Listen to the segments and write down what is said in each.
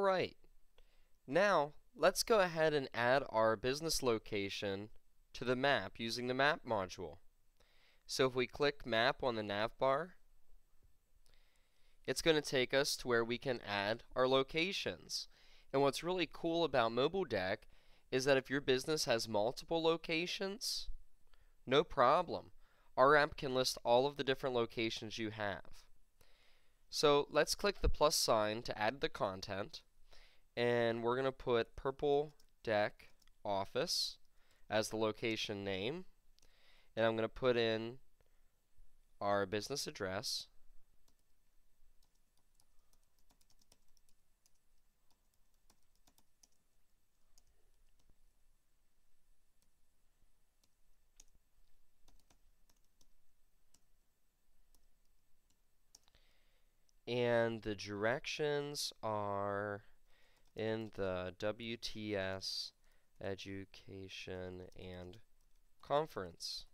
Alright, now let's go ahead and add our business location to the map using the map module. So if we click map on the nav bar, it's going to take us to where we can add our locations. And what's really cool about MobileDeck is that if your business has multiple locations, no problem. Our app can list all of the different locations you have. So let's click the plus sign to add the content and we're going to put Purple Deck Office as the location name. And I'm going to put in our business address. And the directions are in the WTS Education and Conference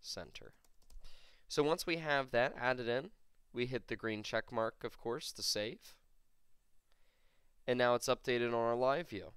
Center. So once we have that added in, we hit the green check mark, of course, to save. And now it's updated on our live view.